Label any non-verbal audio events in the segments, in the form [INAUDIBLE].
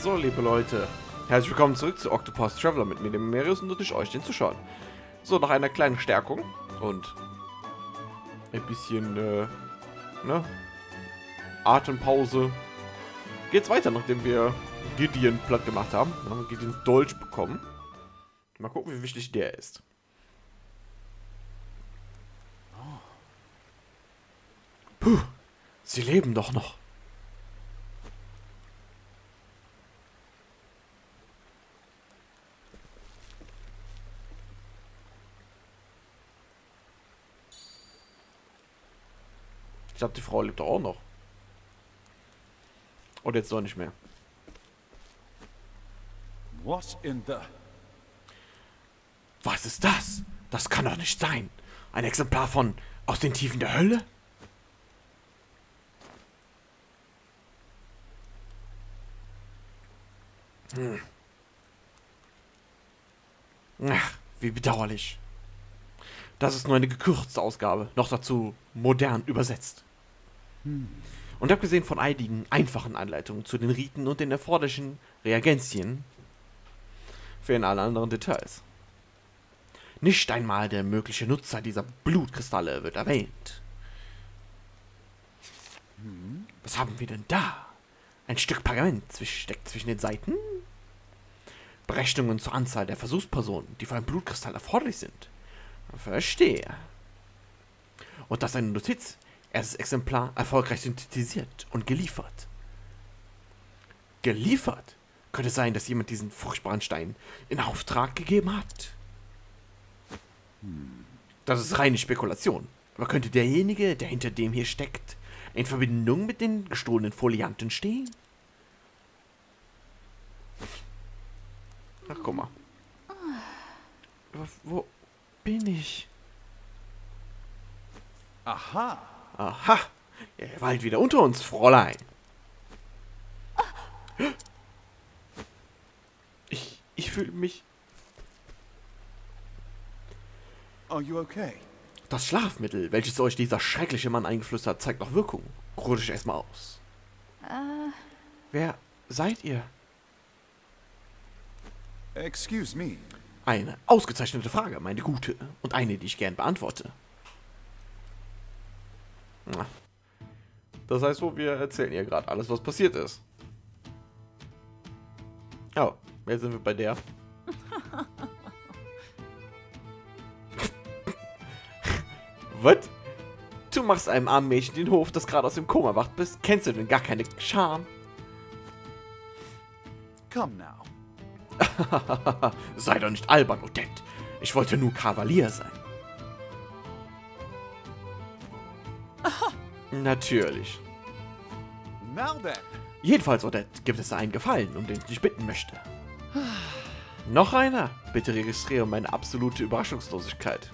So, liebe Leute, herzlich willkommen zurück zu Octopus Traveler mit mir, dem Merius und natürlich euch, den Zuschauern. So, nach einer kleinen Stärkung und ein bisschen, äh, ne, Atempause geht's weiter, nachdem wir Gideon platt gemacht haben. Dann haben wir Gideons Dolch bekommen. Mal gucken, wie wichtig der ist. Puh, sie leben doch noch. Ich glaube, die Frau lebt doch auch noch. Oder jetzt doch nicht mehr. What in the... Was ist das? Das kann doch nicht sein. Ein Exemplar von aus den Tiefen der Hölle? Hm. Ach, wie bedauerlich. Das ist nur eine gekürzte Ausgabe, noch dazu modern übersetzt. Und abgesehen von einigen einfachen Anleitungen zu den Riten und den erforderlichen Reagenzien, fehlen alle anderen Details. Nicht einmal der mögliche Nutzer dieser Blutkristalle wird erwähnt. Was haben wir denn da? Ein Stück Pergament steckt zwischen den Seiten? Berechnungen zur Anzahl der Versuchspersonen, die für einen Blutkristall erforderlich sind. Verstehe. Und das ist eine Notiz. Erstes Exemplar erfolgreich synthetisiert und geliefert. Geliefert? Könnte sein, dass jemand diesen furchtbaren Stein in Auftrag gegeben hat. Das ist reine Spekulation. Aber könnte derjenige, der hinter dem hier steckt, in Verbindung mit den gestohlenen Folianten stehen? Ach, guck mal. Wo, wo bin ich? Aha! Aha, ihr weilt wieder unter uns, Fräulein. Ich, ich fühle mich... Are you okay? Das Schlafmittel, welches euch dieser schreckliche Mann eingeflüstert hat, zeigt noch Wirkung. Ruht euch erstmal aus. Äh, Wer seid ihr? Excuse me. Eine ausgezeichnete Frage, meine gute. Und eine, die ich gern beantworte. Das heißt so, wir erzählen ihr gerade alles, was passiert ist. Oh, jetzt sind wir bei der. [LAUGHS] Was? Du machst einem armen Mädchen den Hof, das gerade aus dem Koma wacht bist. Kennst du denn gar keine Scham? Come now. [LAUGHS] Sei doch nicht albern, Odette. Ich wollte nur Kavalier sein. Natürlich. Jedenfalls, Odette, gibt es da einen Gefallen, um den ich dich bitten möchte. [SIGHS] Noch einer? Bitte registriere meine absolute Überraschungslosigkeit.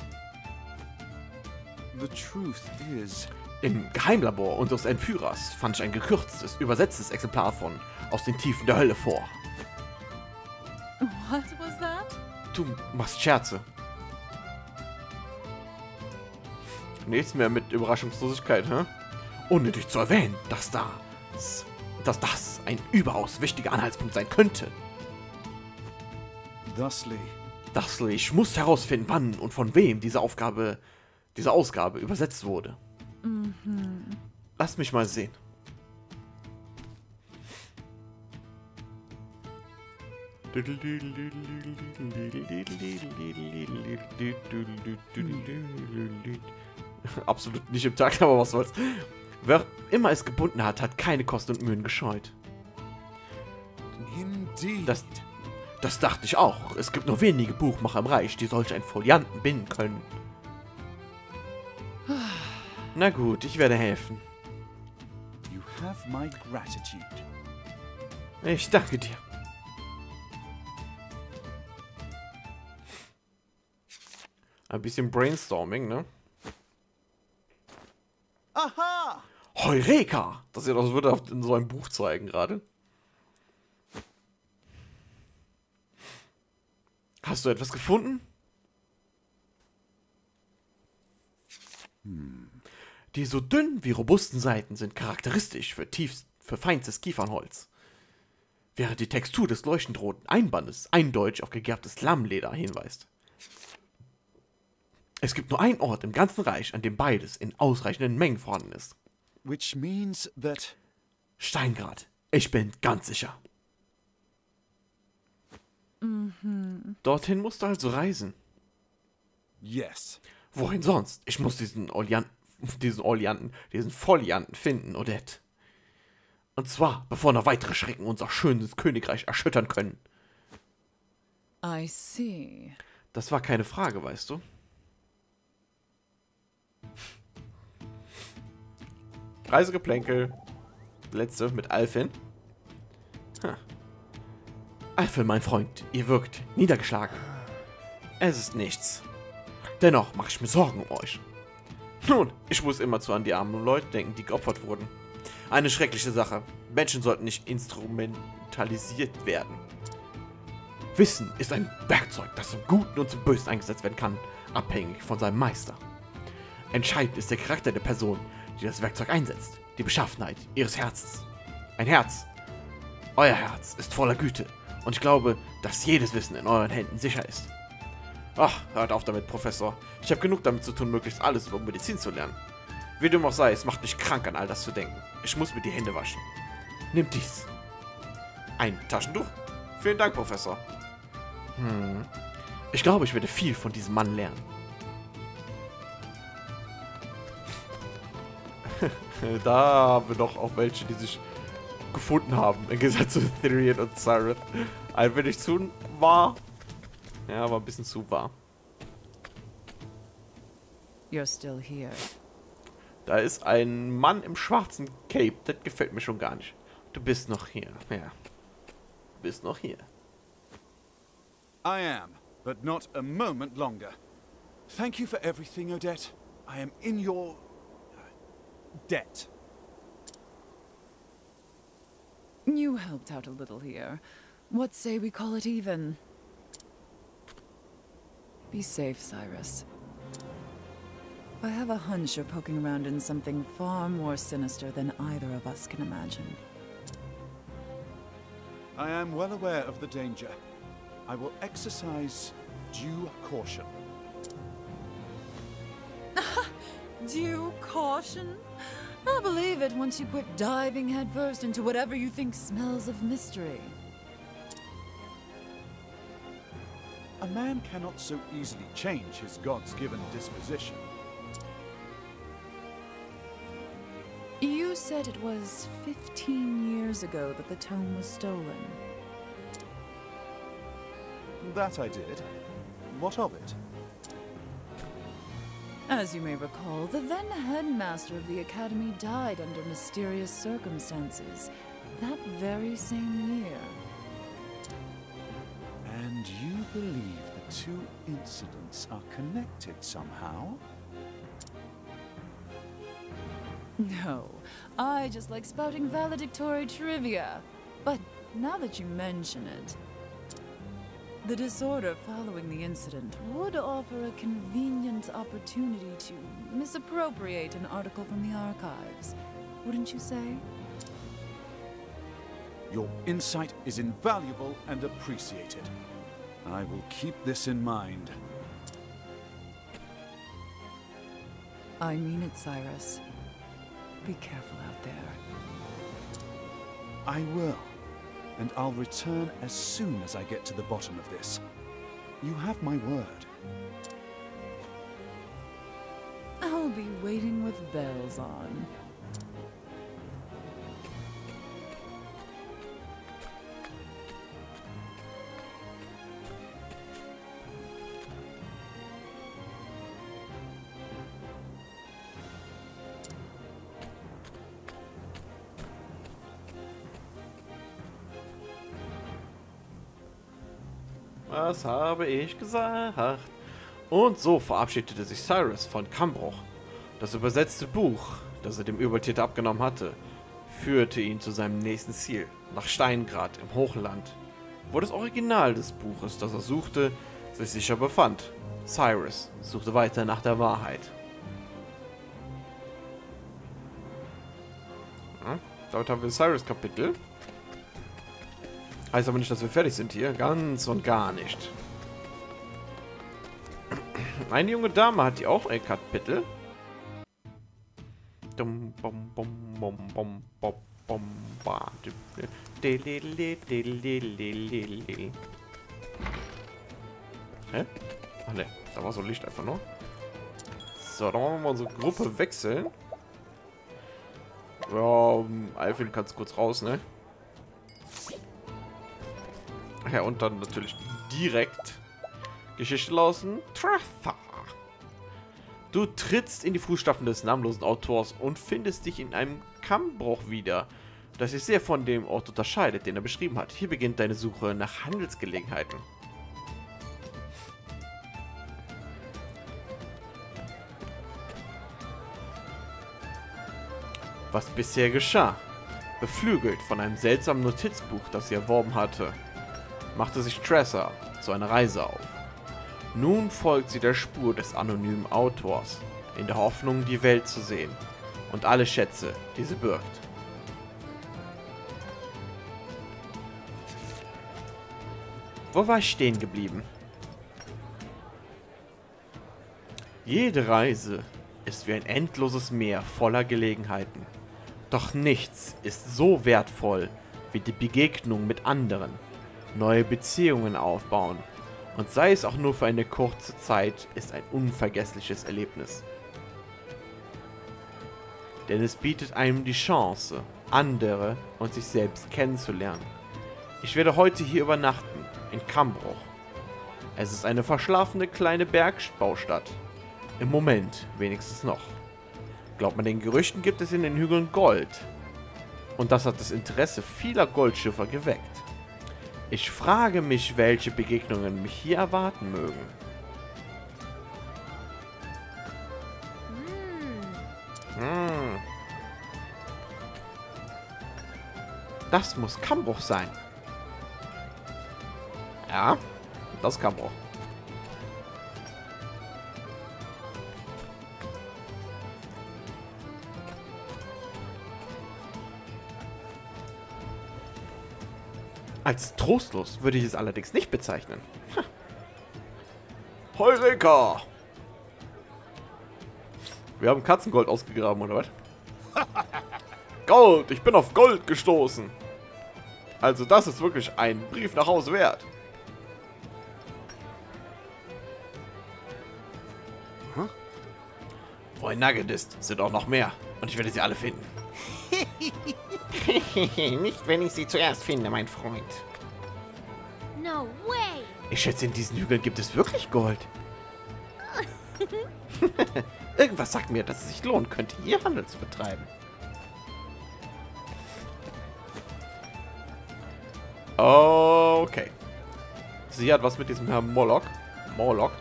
The truth is... Im Geheimlabor unseres Entführers fand ich ein gekürztes, übersetztes Exemplar von Aus den Tiefen der Hölle vor. what was that? Du machst Scherze. Nichts mehr mit Überraschungslosigkeit, hä? Unnötig zu erwähnen, dass das, dass das ein überaus wichtiger Anhaltspunkt sein könnte. Thusly. Das ich muss herausfinden, wann und von wem diese Aufgabe, diese Ausgabe übersetzt wurde. Lass mich mal sehen. Absolut nicht im Takt, aber was soll's. Wer immer es gebunden hat, hat keine Kosten und Mühen gescheut. Indeed. Das, das dachte ich auch. Es gibt nur wenige Buchmacher im Reich, die solch einen Folianten binden können. Na gut, ich werde helfen. Ich danke dir. Ein bisschen Brainstorming, ne? Aha! Heureka! Das das würde auf- in so einem Buch zeigen gerade. Hast du etwas gefunden? Die so dünn wie robusten Seiten sind charakteristisch für, tiefst, für feinstes Kiefernholz. während die Textur des leuchtend roten Einbandes eindeutig auf gegerbtes Lammleder hinweist. Es gibt nur einen Ort im ganzen Reich, an dem beides in ausreichenden Mengen vorhanden ist. Which means that. Steingrad. Ich bin ganz sicher. Dorthin musst du also reisen. Yes. Wohin sonst? Ich muss diesen Olian diesen Olianten, diesen Folianten finden, Odette. Und zwar, bevor noch weitere Schrecken unser schönes Königreich erschüttern können. I see. Das war keine Frage, weißt du? Reisegeplänkel. Letzte mit Alfin. Ha. Alfin, mein Freund, ihr wirkt niedergeschlagen. Es ist nichts. Dennoch mache ich mir Sorgen um euch. Nun, ich muss immerzu an die armen Leute denken, die geopfert wurden. Eine schreckliche Sache. Menschen sollten nicht instrumentalisiert werden. Wissen ist ein Werkzeug, das zum Guten und zum Bösen eingesetzt werden kann, abhängig von seinem Meister. Entscheidend ist der Charakter der Person, die das Werkzeug einsetzt, die Beschaffenheit ihres Herzens. Ein Herz. Euer Herz ist voller Güte und ich glaube, dass jedes Wissen in euren Händen sicher ist. Ach, hört auf damit, Professor. Ich habe genug damit zu tun, möglichst alles über Medizin zu lernen. Wie dem auch sei, es macht mich krank, an all das zu denken. Ich muss mir die Hände waschen. Nimm dies. Ein Taschentuch? Vielen Dank, Professor. Hm. Ich glaube, ich werde viel von diesem Mann lernen. [LAUGHS] da haben wir noch auch welche, die sich gefunden haben, im Gegensatz zu Therian und Cyrus. Ein wenig zu wahr. Ja, aber ein bisschen zu wahr. You're still here. Da ist ein Mann im schwarzen Cape. Das gefällt mir schon gar nicht. Du bist noch hier. Ja. Du bist noch hier. I am, but not a moment longer. Thank you for everything, Odette. I am in your. Debt. You helped out a little here. What say we call it even? Be safe, Cyrus. I have a hunch you're poking around in something far more sinister than either of us can imagine. I am well aware of the danger. I will exercise due caution. Due caution? I'll believe it once you quit diving headfirst into whatever you think smells of mystery. A man cannot so easily change his God's given disposition. You said it was 15 years ago that the tome was stolen. That I did. What of it? As you may recall, the then headmaster of the academy died under mysterious circumstances that very same year. And you believe the two incidents are connected somehow? No, I just like spouting valedictory trivia. But now that you mention it, the disorder following the incident would offer a convenient opportunity to misappropriate an article from the archives. Wouldn't you say? Your insight is invaluable and appreciated. I will keep this in mind. I mean it, Cyrus. Be careful out there. I will. And I'll return as soon as I get to the bottom of this. You have my word. I'll be waiting with bells on. Was habe ich gesagt? Und so verabschiedete sich Cyrus von Kambruch. Das übersetzte Buch, das er dem Übeltäter abgenommen hatte, führte ihn zu seinem nächsten Ziel, nach Steingrad im Hochland, wo das Original des Buches, das er suchte, sich sicher befand. Cyrus suchte weiter nach der Wahrheit. Ja, damit haben wir Cyrus Kapitel. Heißt aber nicht, dass wir fertig sind hier. Ganz und gar nicht. Eine junge Dame hat die auch ein Kapitel. Dum, bom, bom, bom, bom, bom, bom, ba, Hä? Ach ne, da war so Licht einfach nur. So, dann wollen wir unsere Gruppe wechseln. Ja, Alfred kann es kurz raus, ne? Ach Ja, und dann natürlich direkt Geschichte lausen. Du trittst in die Fußstapfen des namenlosen Autors und findest dich in einem Kammbruch wieder, das sich sehr von dem Ort unterscheidet, den er beschrieben hat. Hier beginnt deine Suche nach Handelsgelegenheiten. Was bisher geschah. Beflügelt von einem seltsamen Notizbuch, das sie erworben hatte, machte sich Tresser zu einer Reise auf. Nun folgt sie der Spur des anonymen Autors, in der Hoffnung, die Welt zu sehen und alle Schätze, die sie birgt. Wo war ich stehen geblieben? Jede Reise ist wie ein endloses Meer voller Gelegenheiten. Doch nichts ist so wertvoll wie die Begegnung mit anderen, neue Beziehungen aufbauen und sei es auch nur für eine kurze Zeit, ist ein unvergessliches Erlebnis. Denn es bietet einem die Chance, andere und sich selbst kennenzulernen. Ich werde heute hier übernachten, in Kambruch. Es ist eine verschlafene kleine Bergbaustadt. Im Moment wenigstens noch. Glaubt man den Gerüchten, gibt es in den Hügeln Gold. Und das hat das Interesse vieler Goldschiffer geweckt. Ich frage mich, welche Begegnungen mich hier erwarten mögen. Hm. Das muss Kambruch sein. Ja, das ist Als trostlos würde ich es allerdings nicht bezeichnen. Ha. Heureka! Wir haben Katzengold ausgegraben, oder was? [LAUGHS] Gold! Ich bin auf Gold gestoßen! Also das ist wirklich ein Brief nach Hause wert. Hm? Wo ein Nugget ist, sind auch noch mehr. Und ich werde sie alle finden. [LAUGHS] [LAUGHS] Nicht, wenn ich sie zuerst finde, mein Freund. No way! Ich schätze, in diesen Hügeln gibt es wirklich Gold. [LAUGHS] Irgendwas sagt mir, dass es sich lohnen könnte, hier Handel zu betreiben. Okay. Sie hat was mit diesem Herrn Moloch. Moloch.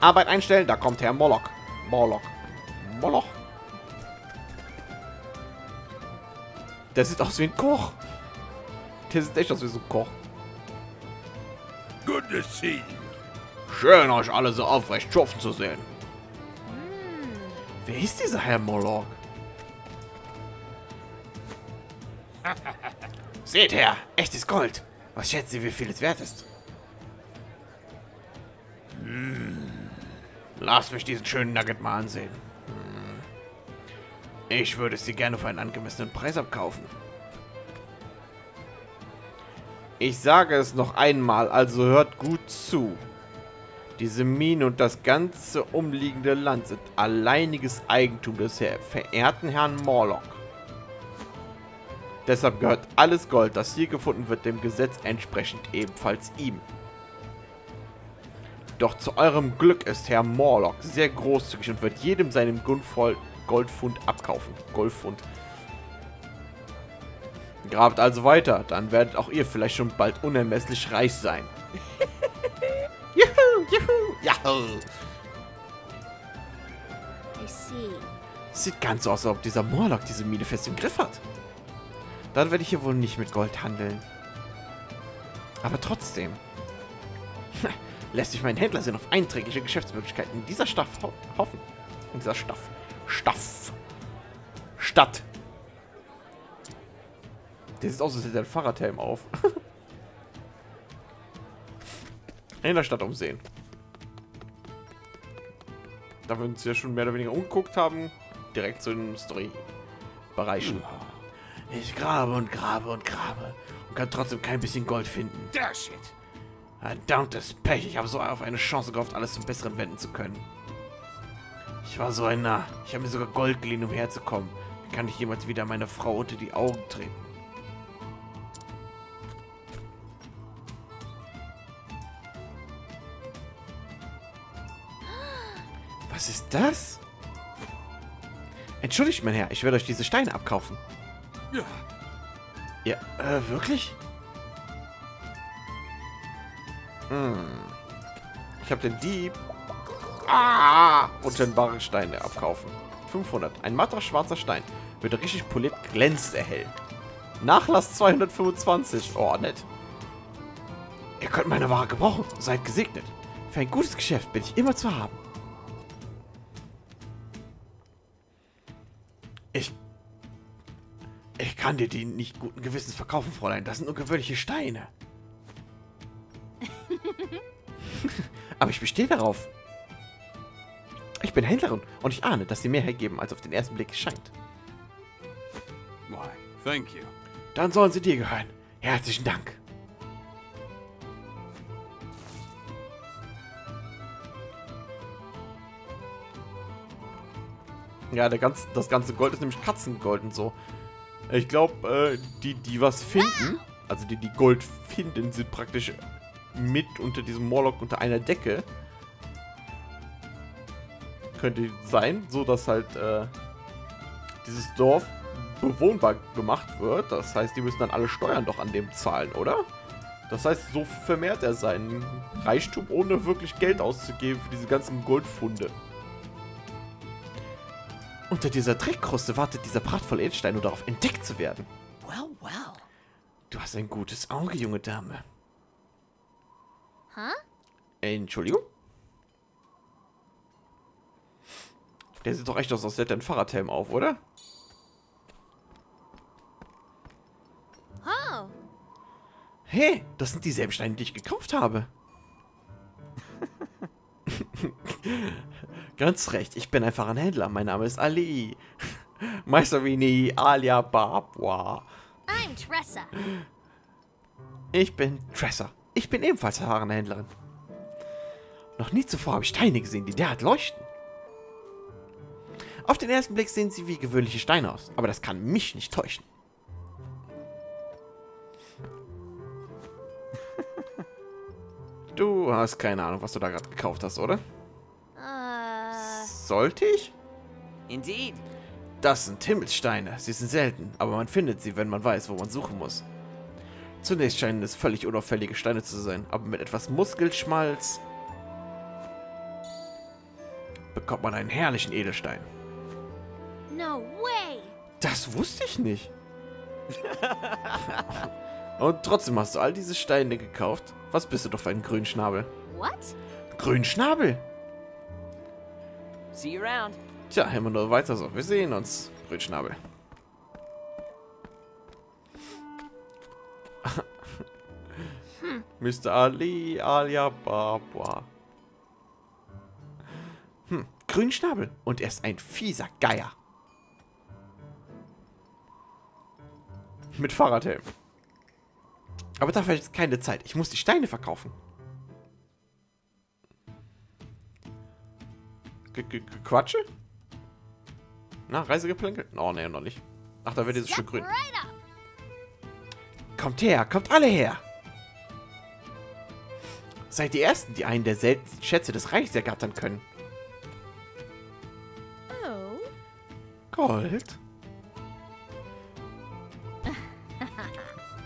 Arbeit einstellen, da kommt Herr Moloch. Moloch. Moloch. Der sieht aus wie ein Koch. Der sieht echt aus wie so ein Koch. Good to see you. Schön, euch alle so aufrecht schuften zu sehen. Wer ist dieser Herr Moloch? [LAUGHS] Seht her, echtes Gold. Was schätzen Sie, wie viel es wert ist? Hm. Lass mich diesen schönen Nugget mal ansehen. Ich würde sie gerne für einen angemessenen Preis abkaufen. Ich sage es noch einmal, also hört gut zu. Diese Mine und das ganze umliegende Land sind alleiniges Eigentum des verehrten Herrn Morlock. Deshalb gehört alles Gold, das hier gefunden wird, dem Gesetz entsprechend ebenfalls ihm. Doch zu eurem Glück ist Herr Morlock sehr großzügig und wird jedem seinem Goldvoll- Goldfund abkaufen. Goldfund. Grabt also weiter, dann werdet auch ihr vielleicht schon bald unermesslich reich sein. [LAUGHS] juhu, juhu, juhu. Sieht ganz so aus, als ob dieser Morlock diese Mine fest im Griff hat. Dann werde ich hier wohl nicht mit Gold handeln. Aber trotzdem. [LAUGHS] Lässt sich mein Händlersinn auf einträgliche Geschäftsmöglichkeiten in dieser Stadt ho hoffen. In dieser Staff. Staff. Stadt. Der sieht aus, als hätte er einen Fahrradhelm auf. [LAUGHS] in der Stadt umsehen. Da wir uns ja schon mehr oder weniger umgeguckt haben, direkt zu den Story-Bereichen. Ich grabe und grabe und grabe und kann trotzdem kein bisschen Gold finden. Dash it. Verdammtes Pech, ich habe so auf eine Chance gehofft, alles zum Besseren wenden zu können. Ich war so ein Narr. Ich habe mir sogar Gold geliehen, um herzukommen. Wie kann ich jemals wieder meine Frau unter die Augen treten? Was ist das? Entschuldigt, mein Herr, ich werde euch diese Steine abkaufen. Ja. Ja, äh, wirklich? Hm. Ich habe den Dieb. Ah! Unscheinbare Steine abkaufen. 500. Ein matter schwarzer Stein. Wird richtig poliert, glänzt er hell. Nachlass 225. Oh, nett. Ihr könnt meine Ware gebrauchen. Seid gesegnet. Für ein gutes Geschäft bin ich immer zu haben. Ich ich kann dir die nicht guten Gewissens verkaufen, Fräulein. Das sind nur gewöhnliche Steine. [LAUGHS] Aber ich bestehe darauf. Ich bin Händlerin und ich ahne, dass sie mehr hergeben, als auf den ersten Blick scheint. Why, thank you. Dann sollen sie dir gehören. Herzlichen Dank. Ja, der ganz, das ganze Gold ist nämlich Katzengold und so. Ich glaube, äh, die, die was finden, also die, die Gold finden, sind praktisch mit unter diesem Morlock unter einer Decke. Könnte sein, so dass halt äh, dieses Dorf bewohnbar gemacht wird. Das heißt, die müssen dann alle Steuern doch an dem zahlen, oder? Das heißt, so vermehrt er seinen Reichtum, ohne wirklich Geld auszugeben für diese ganzen Goldfunde. Unter dieser Dreckkruste wartet dieser prachtvolle Edelstein nur darauf, entdeckt zu werden. Well, well. Du hast ein gutes Auge, junge Dame. Huh? Entschuldigung? Der sieht doch echt aus, als hätte er einen Fahrradhelm auf, oder? Oh. Hey, das sind dieselben Steine, die ich gekauft habe. [LAUGHS] Ganz recht, ich bin einfach ein Händler. Mein Name ist Ali. [LAUGHS] Meister Vini, alia Babwa. I'm Tressa. Ich bin Tressa. Ich bin ebenfalls erfahrene Händlerin. Noch nie zuvor habe ich Steine gesehen, die derart leuchten. Auf den ersten Blick sehen sie wie gewöhnliche Steine aus, aber das kann mich nicht täuschen. [LAUGHS] Du hast keine Ahnung, was du da gerade gekauft hast, oder? Uh. Sollte ich? Indeed. Das sind Himmelssteine. Sie sind selten, aber man findet sie, wenn man weiß, wo man suchen muss. Zunächst scheinen es völlig unauffällige Steine zu sein, aber mit etwas Muskelschmalz bekommt man einen herrlichen Edelstein. No way. Das wusste ich nicht. [LAUGHS] Und trotzdem hast du all diese Steine gekauft. Was bist du doch für ein Grünschnabel? What? Grünschnabel? See you around. Tja, immer nur weiter so. Wir sehen uns, Grünschnabel. Mr. Ali Alia Babwa. Hm, Grünschnabel. Und er ist ein fieser Geier. Mit Fahrradhelm. Aber dafür ist keine Zeit. Ich muss die Steine verkaufen. G -g -g Quatsche? Na, Reisegeplänkel? Oh, ne, noch nicht. Ach, da wird dieses Stück grün. Kommt her, kommt alle her! Seid die Ersten, die einen der seltensten Schätze des Reichs ergattern können. Oh. Gold?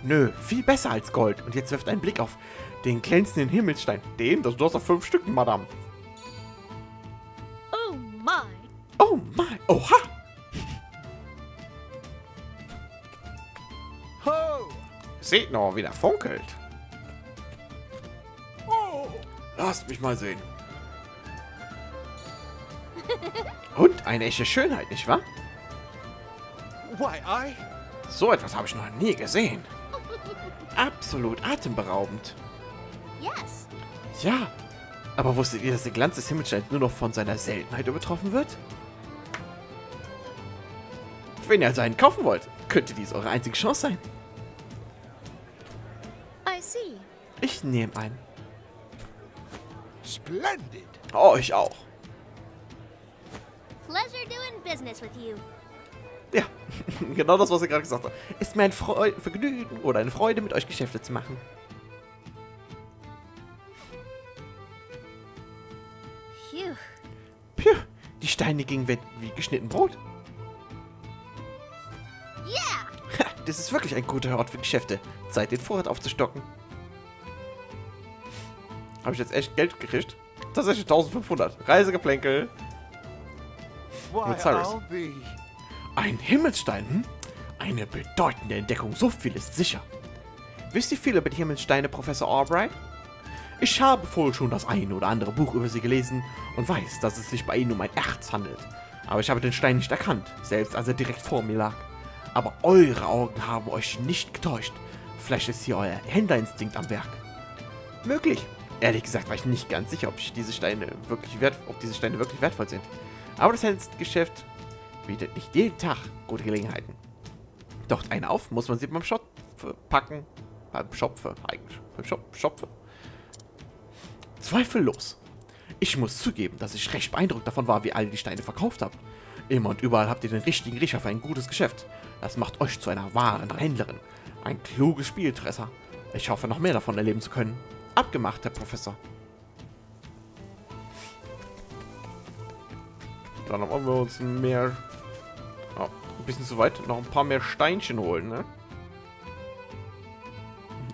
Nö, viel besser als Gold. Und jetzt wirft ein Blick auf den glänzenden Himmelsstein. Den? Das du hast auf fünf Stücken, Madame. Oh my. Oh mein, oha! Ho! Seht nur, wie der funkelt. Oh! Lasst mich mal sehen. [LAUGHS] Und eine echte Schönheit, nicht wahr? Why, I? So etwas habe ich noch nie gesehen. Absolut atemberaubend. Yes. Ja, aber wusstet ihr, dass der Glanz des Himmelsteins nur noch von seiner Seltenheit übertroffen wird? Wenn ihr also einen kaufen wollt, könnte dies eure einzige Chance sein. I see. Ich nehme einen. Splendid. Oh, ich auch. Pleasure doing business with you. Ja, [LAUGHS] genau das, was er gerade gesagt hat. Ist mir ein Freu Vergnügen oder eine Freude, mit euch Geschäfte zu machen. Phew. Puh, die Steine gingen weg wie geschnitten Brot. Yeah! [LAUGHS] Ha, das ist wirklich ein guter Ort für Geschäfte. Zeit, den Vorrat aufzustocken. Habe ich jetzt echt Geld gekriegt? Tatsächlich 1500. Reisegeplänkel. Why, Mit Cyrus. Ein Himmelsstein, hm? Eine bedeutende Entdeckung, so viel ist sicher. Wisst ihr viel über die Himmelssteine, Professor Albright? Ich habe wohl schon das eine oder andere Buch über sie gelesen und weiß, dass es sich bei ihnen um ein Erz handelt. Aber ich habe den Stein nicht erkannt, selbst als er direkt vor mir lag. Aber eure Augen haben euch nicht getäuscht. Vielleicht ist hier euer Händlerinstinkt am Werk. Möglich. Ehrlich gesagt war ich nicht ganz sicher, ob diese Steine wirklich wert, ob diese Steine wirklich wertvoll sind. Aber das Geschäft bietet nicht jeden Tag gute Gelegenheiten. Doch eine auf muss man sie beim Schopf packen. Beim Schopfe eigentlich. Beim Schopf, Schopfe. Zweifellos. Ich muss zugeben, dass ich recht beeindruckt davon war, wie alle die Steine verkauft haben. Immer und überall habt ihr den richtigen Riecher für ein gutes Geschäft. Das macht euch zu einer wahren Händlerin. Ein kluges Spieltresser. Ich hoffe, noch mehr davon erleben zu können. Abgemacht, Herr Professor. Dann wollen wir uns mehr... Oh, ein bisschen zu weit. Noch ein paar mehr Steinchen holen, ne?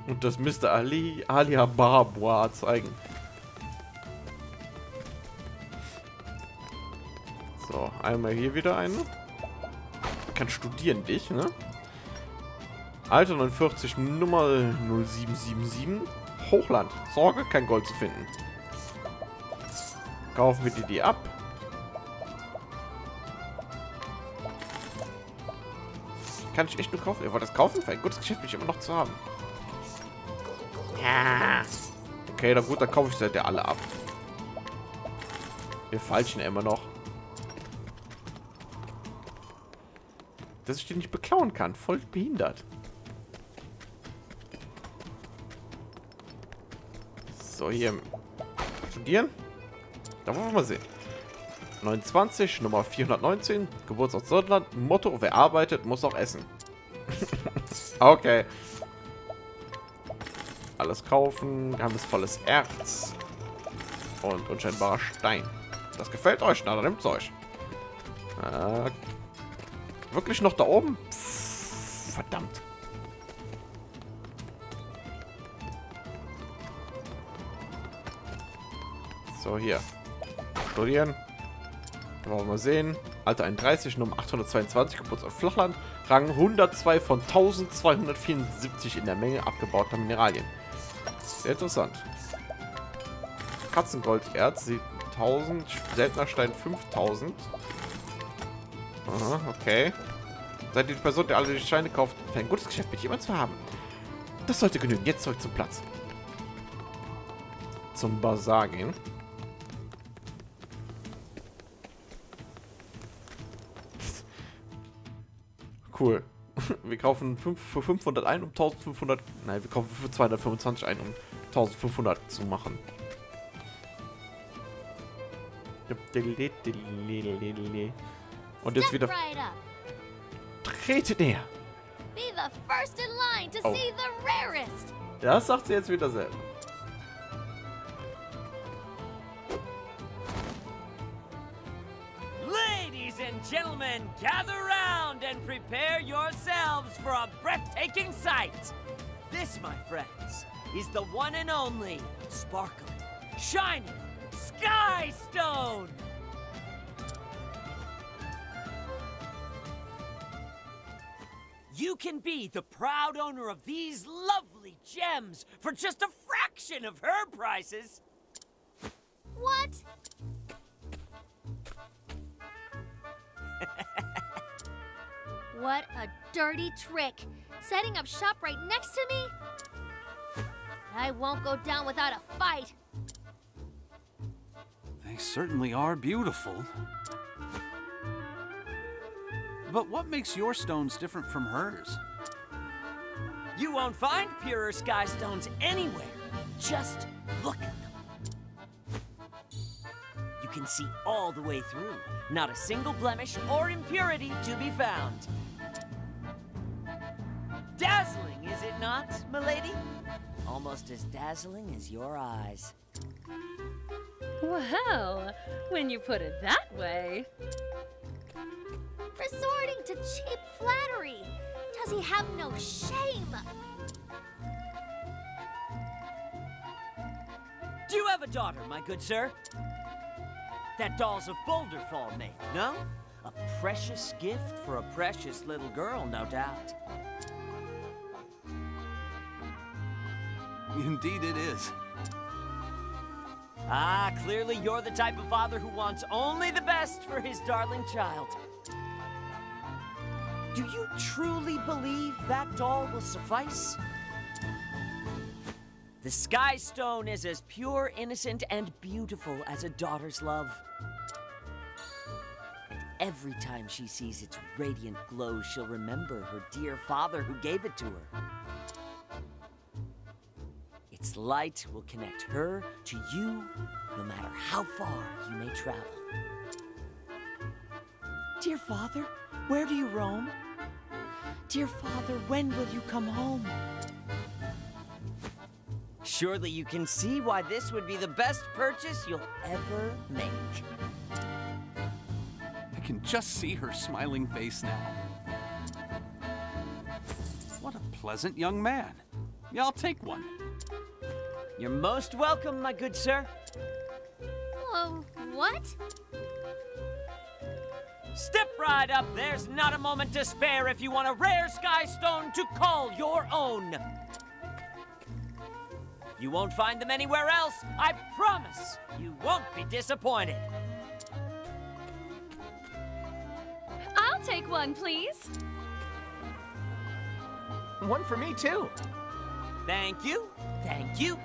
Und das Mr. Ali Alia Barbois zeigen. So, einmal hier wieder eine. Kann studieren dich, ne? Alter 49, Nummer 0777. Hochland. Sorge, kein Gold zu finden. Kaufen wir die, die ab. Kann ich echt nur kaufen? Ihr wollt das kaufen? Für ein gutes Geschäft bin ich immer noch zu haben. Ja. Okay, dann gut, dann kaufe ich sie ja alle ab. Wir falschen immer noch. Dass ich die nicht beklauen kann. Voll behindert. So, hier. Studieren. Da wollen wir mal sehen. 29, Nummer 419, Geburtsort Sonnenland. Motto, wer arbeitet, muss auch essen. [LAUGHS] okay. Alles kaufen. Geheimnisvolles Erz. Und unscheinbarer Stein. Das gefällt euch? Na, dann nimmt's euch. Äh, wirklich noch da oben? Pff, verdammt. So, hier. Studieren. Wollen wir mal sehen. Alter 31, Nummer 822, Geburtsort Flachland. Rang 102 von 1274 in der Menge abgebauter Mineralien. Sehr interessant. Katzengolderz 7000, seltener Stein 5000. Aha, okay. Seid ihr die Person, die alle die Steine kauft, für ein gutes Geschäft mit jemand zu haben. Das sollte genügen. Jetzt zurück zum Platz. Zum Bazar gehen. Cool. [LAUGHS] Wir kaufen 5 für 500 ein, um 1500... Nein, wir kaufen für 225 ein, um 1500 zu machen. Und jetzt wieder... Tretet näher. Be the first in line to see the rarest. Das sagt sie jetzt wieder selber. Breathtaking sight. This, my friends, is the one and only sparkling, shining Sky Stone. You can be the proud owner of these lovely gems for just a fraction of her prices. What? [LAUGHS] what a dirty trick. Setting up shop right next to me? I won't go down without a fight. They certainly are beautiful. But what makes your stones different from hers? You won't find purer sky stones anywhere. Just look at them. You can see all the way through. Not a single blemish or impurity to be found. Dazzling, is it not, milady? Almost as dazzling as your eyes. Well, when you put it that way. Resorting to cheap flattery. Does he have no shame? Do you have a daughter, my good sir? That doll's of Boulder Fall make, no? A precious gift for a precious little girl, no doubt. Indeed, it is. Ah, clearly you're the type of father who wants only the best for his darling child. Do you truly believe that doll will suffice? The Sky Stone is as pure, innocent, and beautiful as a daughter's love. And every time she sees its radiant glow, she'll remember her dear father who gave it to her. Its light will connect her to you no matter how far you may travel. Dear Father, where do you roam? Dear Father, when will you come home? Surely you can see why this would be the best purchase you'll ever make. I can just see her smiling face now. What a pleasant young man. Yeah, I'll take one. You're most welcome, my good sir. Oh, what? Step right up. There's not a moment to spare if you want a rare sky stone to call your own. You won't find them anywhere else. I promise. You won't be disappointed. I'll take one, please. One for me, too. Thank you. Thank you.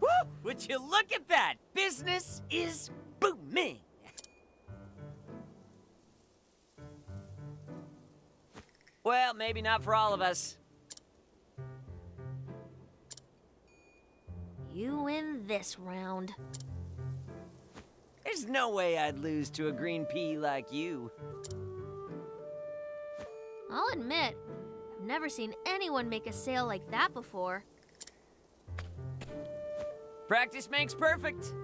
Woo! Would you look at that? Business is booming. Well, maybe not for all of us. You win this round. There's no way I'd lose to a green pea like you. I'll admit, I've never seen anyone make a sale like that before. Practice makes perfect.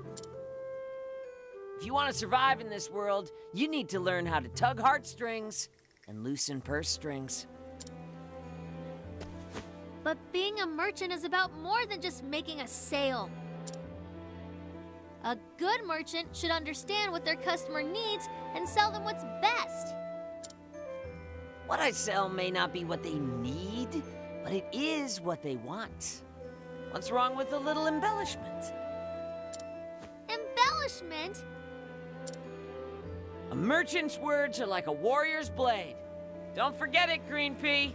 If you want to survive in this world, you need to learn how to tug heartstrings and loosen purse strings. But being a merchant is about more than just making a sale. A good merchant should understand what their customer needs and sell them what's best. What I sell may not be what they need, but it is what they want. What's wrong with a little embellishment? Embellishment? A merchant's words are like a warrior's blade. Don't forget it, Green Pea.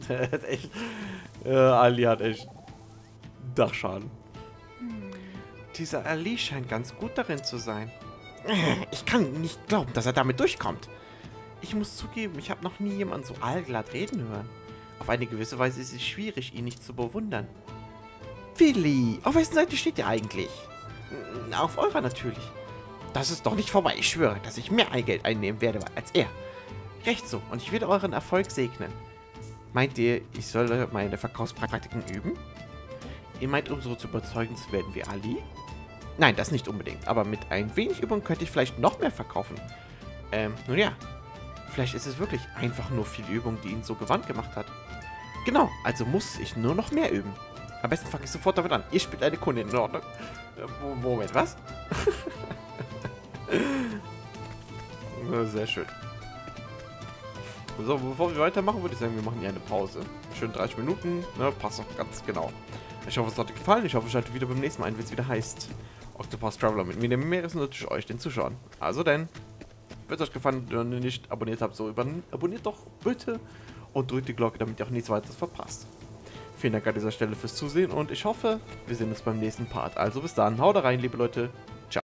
[LAUGHS] Der hat echt. Äh, Ali hat echt. Dachschaden. Dieser Ali scheint ganz gut darin zu sein. [LAUGHS] Ich kann nicht glauben, dass er damit durchkommt. Ich muss zugeben, ich habe noch nie jemanden so allglatt reden hören. Auf eine gewisse Weise ist es schwierig, ihn nicht zu bewundern. Willi, auf wessen Seite steht ihr eigentlich? N- Auf eurer natürlich. Das ist doch nicht vorbei. Ich schwöre, dass ich mehr Eigeld einnehmen werde als er. Recht so, und ich werde euren Erfolg segnen. Meint ihr, ich soll meine Verkaufspraktiken üben? Ihr meint, um so zu überzeugen zu werden wie Ali? Nein, das nicht unbedingt. Aber mit ein wenig Übung könnte ich vielleicht noch mehr verkaufen. Ähm, nun ja. Vielleicht ist es wirklich einfach nur viel Übung, die ihn so gewandt gemacht hat. Genau, also muss ich nur noch mehr üben. Am besten fange ich sofort damit an. Ihr spielt eine Kundin, in Ordnung? Äh, Mo- Moment, was? [LAUGHS] Sehr schön. So, bevor wir weitermachen, würde ich sagen, wir machen hier eine Pause. Schön 30 Minuten, ne, passt auch ganz genau. Ich hoffe, es hat euch gefallen. Ich hoffe, ihr schaltet wieder beim nächsten Mal ein, wenn es wieder heißt Octopus Traveler mit mir, dem Meeres und natürlich euch, den Zuschauern. Also denn, wenn es euch gefallen hat und ihr nicht abonniert habt, so abonniert doch bitte und drückt die Glocke, damit ihr auch nichts weiteres verpasst. Vielen Dank an dieser Stelle fürs Zusehen und ich hoffe, wir sehen uns beim nächsten Part. Also bis dann, haut rein, liebe Leute.